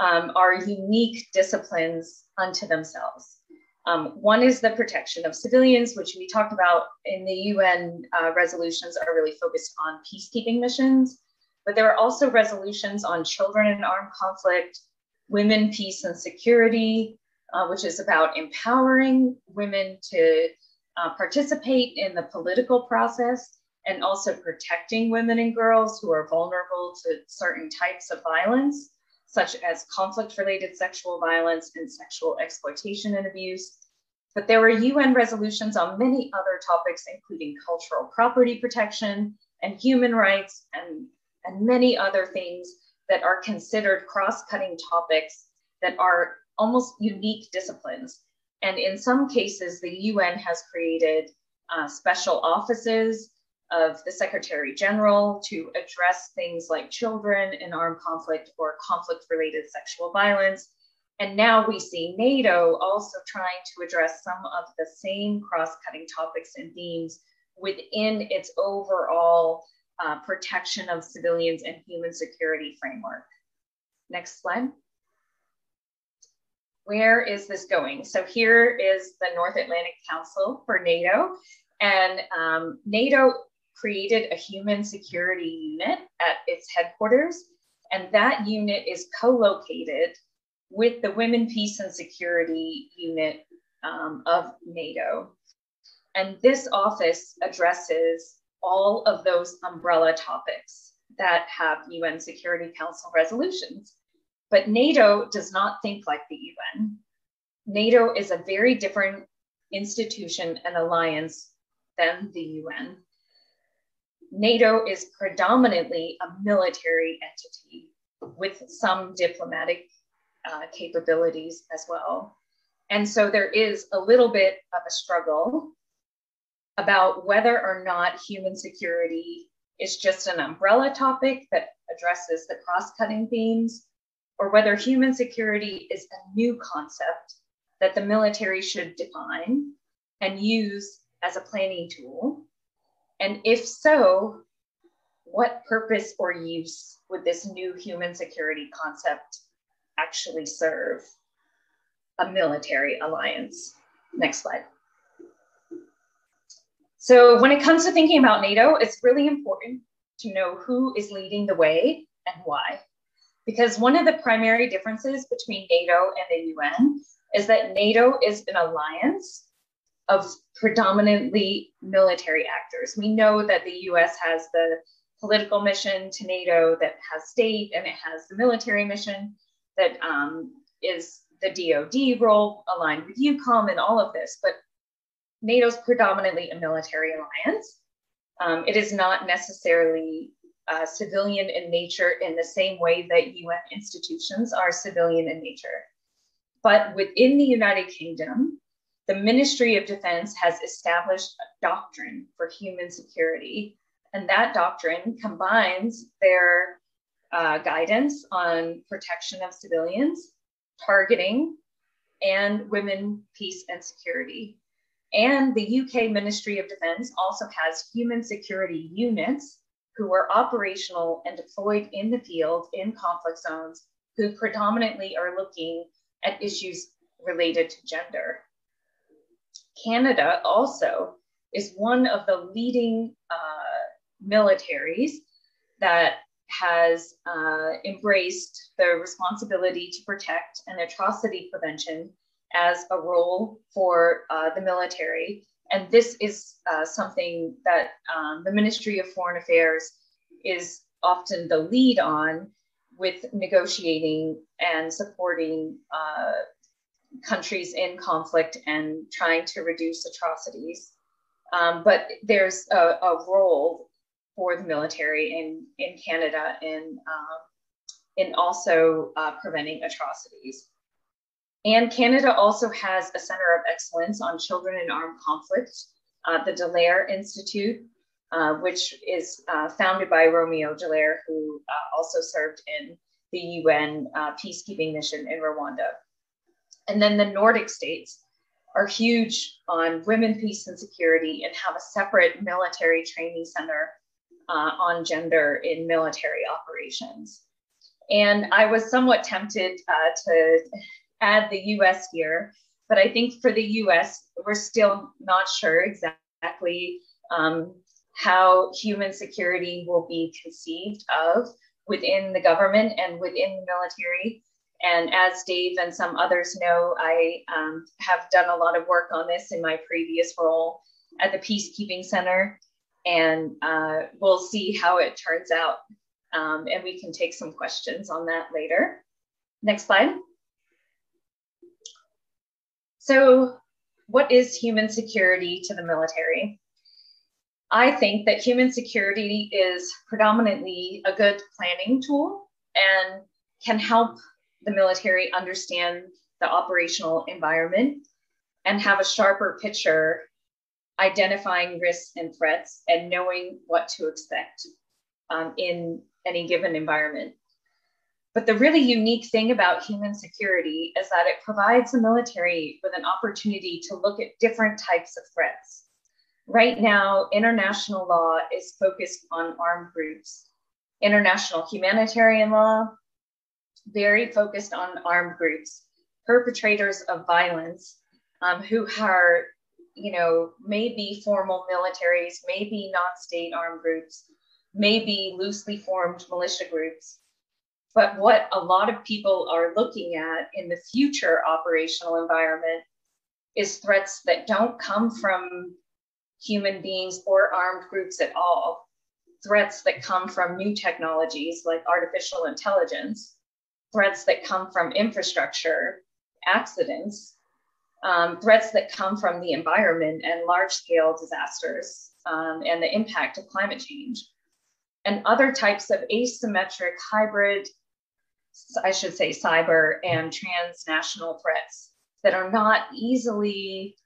[SPEAKER 2] um, are unique disciplines unto themselves. Um, one is the protection of civilians, which we talked about in the UN uh, resolutions are really focused on peacekeeping missions, but there are also resolutions on children in armed conflict, women, peace and security, uh, which is about empowering women to uh, participate in the political process and also protecting women and girls who are vulnerable to certain types of violence, such as conflict related sexual violence and sexual exploitation and abuse. But there were UN resolutions on many other topics, including cultural property protection and human rights and, and many other things that are considered cross cutting topics that are almost unique disciplines. And in some cases, the UN has created uh, special offices of the Secretary General to address things like children in armed conflict or conflict related sexual violence. And now we see NATO also trying to address some of the same cross cutting topics and themes within its overall uh, protection of civilians and human security framework. Next slide where is this going? So here is the North Atlantic Council for NATO, and um, NATO created a human security unit at its headquarters, and that unit is co-located with the Women, Peace and Security unit um, of NATO. And this office addresses all of those umbrella topics that have UN Security Council resolutions. But NATO does not think like the UN. NATO is a very different institution and alliance than the UN. NATO is predominantly a military entity with some diplomatic uh, capabilities as well. And so there is a little bit of a struggle about whether or not human security is just an umbrella topic that addresses the cross cutting themes or whether human security is a new concept that the military should define and use as a planning tool? And if so, what purpose or use would this new human security concept actually serve a military alliance? Next slide. So when it comes to thinking about NATO, it's really important to know who is leading the way and why. Because one of the primary differences between NATO and the UN is that NATO is an alliance of predominantly military actors. We know that the US has the political mission to NATO that has state, and it has the military mission that um, is the DoD role aligned with EUCOM and all of this. But NATO's predominantly a military alliance. Um, it is not necessarily uh, civilian in nature in the same way that UN institutions are civilian in nature. But within the United Kingdom, the Ministry of Defense has established a doctrine for human security. And that doctrine combines their uh, guidance on protection of civilians, targeting, and Women, Peace and Security. And the UK Ministry of Defense also has human security units who are operational and deployed in the field in conflict zones who predominantly are looking at issues related to gender. Canada also is one of the leading uh, militaries that has uh, embraced the responsibility to protect and atrocity prevention as a role for uh, the military. And this is uh, something that um, the Ministry of Foreign Affairs is often the lead on with negotiating and supporting uh, countries in conflict and trying to reduce atrocities. Um, but there's a, a, role for the military in, in Canada in, um, in also uh, preventing atrocities. And Canada also has a Center of Excellence on Children in Armed Conflict, uh, the Dallaire Institute, uh, which is uh, founded by Romeo Dallaire, who uh, also served in the UN uh, peacekeeping mission in Rwanda. And then the Nordic states are huge on women, peace, and security and have a separate military training center uh, on gender in military operations. And I was somewhat tempted to add the US here, but I think for the US, we're still not sure exactly um, how human security will be conceived of within the government and within the military. And as Dave and some others know, I um, have done a lot of work on this in my previous role at the Peacekeeping Center, and uh, we'll see how it turns out. Um, and we can take some questions on that later. Next slide. So, what is human security to the military? I think that human security is predominantly a good planning tool and can help the military understand the operational environment and have a sharper picture identifying risks and threats and knowing what to expect um, in any given environment. But the really unique thing about human security is that it provides the military with an opportunity to look at different types of threats Right now, international law is focused on armed groups. International humanitarian law, very focused on armed groups, perpetrators of violence um, who are, you know, maybe formal militaries, maybe not state armed groups, maybe loosely formed militia groups. But what a lot of people are looking at in the future operational environment is threats that don't come from human beings or armed groups at all, threats that come from new technologies like artificial intelligence, threats that come from infrastructure, accidents, um, threats that come from the environment and large scale disasters um, and the impact of climate change, and other types of asymmetric hybrid, I should say, cyber and transnational threats that are not easily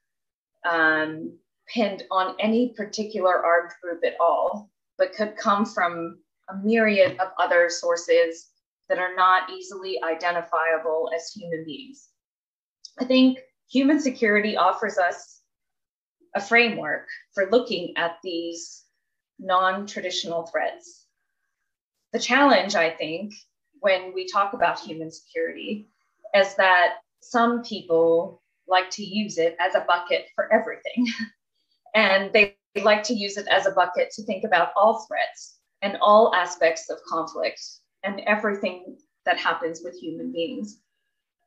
[SPEAKER 2] um, pinned on any particular armed group at all, but could come from a myriad of other sources that are not easily identifiable as human beings. I think human security offers us a framework for looking at these non traditional threats. The challenge, I think, when we talk about human security is that some people like to use it as a bucket for everything. And they like to use it as a bucket to think about all threats and all aspects of conflict and everything that happens with human beings.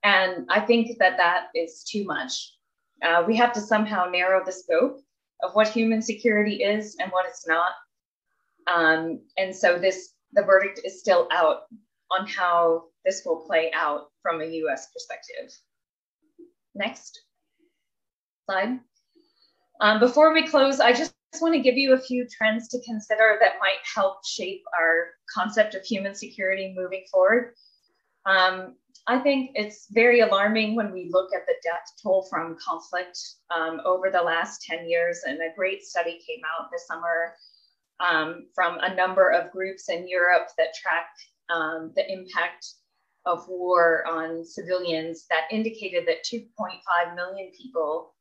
[SPEAKER 2] And I think that that is too much. Uh, we have to somehow narrow the scope of what human security is and what it's not. Um, and so this the verdict is still out on how this will play out from a US perspective. Next slide. Um, before we close, I just want to give you a few trends to consider that might help shape our concept of human security moving forward. Um, I think it's very alarming when we look at the death toll from conflict um, over the last 10 years. And a great study came out this summer um, from a number of groups in Europe that track um, the impact of war on civilians that indicated that 2.5 million people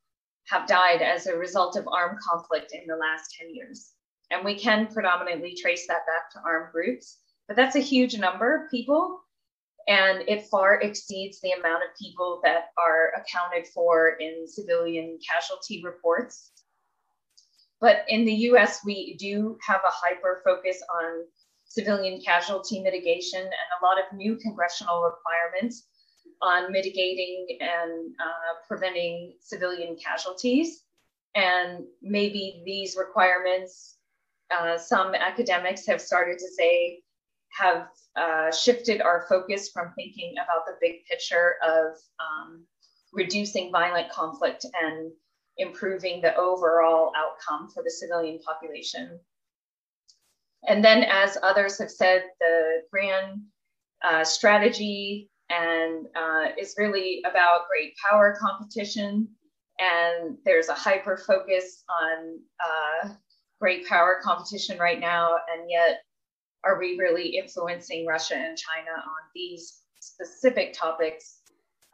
[SPEAKER 2] have died as a result of armed conflict in the last 10 years. And we can predominantly trace that back to armed groups, but that's a huge number of people. And it far exceeds the amount of people that are accounted for in civilian casualty reports. But in the US, we do have a hyper focus on civilian casualty mitigation and a lot of new congressional requirements on mitigating and uh, preventing civilian casualties. And maybe these requirements, uh, some academics have started to say, have uh, shifted our focus from thinking about the big picture of um, reducing violent conflict and improving the overall outcome for the civilian population. And then, as others have said, the grand uh, strategy and uh, is really about great power competition. And there's a hyper focus on uh, great power competition right now. And yet, are we really influencing Russia and China on these specific topics?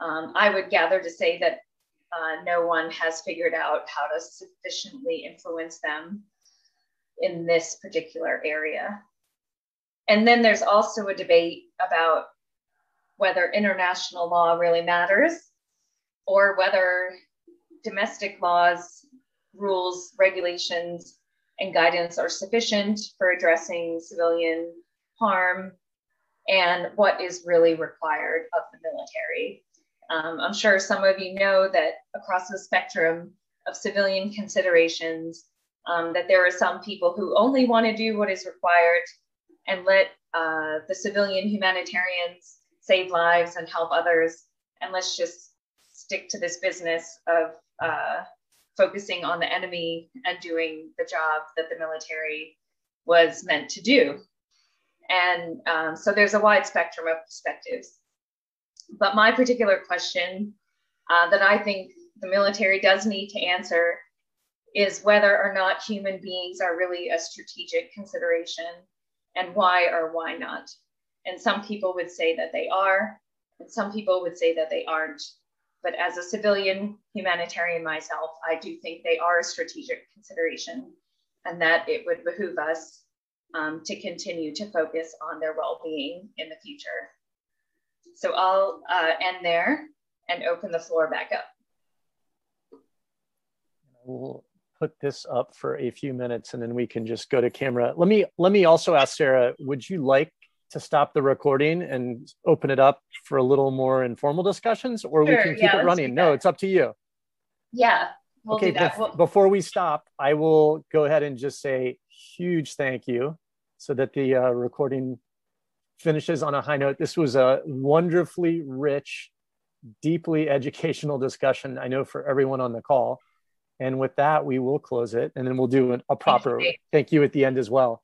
[SPEAKER 2] Um, I would gather to say that uh, no one has figured out how to sufficiently influence them in this particular area. And then there's also a debate about whether international law really matters or whether domestic laws, rules, regulations, and guidance are sufficient for addressing civilian harm and what is really required of the military. Um, I'm sure some of you know that across the spectrum of civilian considerations, um, that there are some people who only want to do what is required and let uh, the civilian humanitarians save lives and help others. And let's just stick to this business of uh, focusing on the enemy and doing the job that the military was meant to do. And um, so there's a wide spectrum of perspectives. But my particular question uh, that I think the military does need to answer is whether or not human beings are really a strategic consideration and why or why not. And some people would say that they are, and some people would say that they aren't. But as a civilian humanitarian myself, I do think they are a strategic consideration and that it would behoove us um, to continue to focus on their well being in the future. So I'll uh, end there and open the floor back up.
[SPEAKER 1] Put this up for a few minutes and then we can just go to camera. Let me let me also ask Sarah, would you like to stop the recording and open it up for a little more informal discussions or sure, we can keep yeah, it running? No, it's up to you.
[SPEAKER 2] Yeah.
[SPEAKER 1] We'll okay, bef- we'll- before we stop, I will go ahead and just say huge thank you so that the uh, recording finishes on a high note. This was a wonderfully rich, deeply educational discussion, I know, for everyone on the call. And with that, we will close it and then we'll do a proper thank you at the end as well.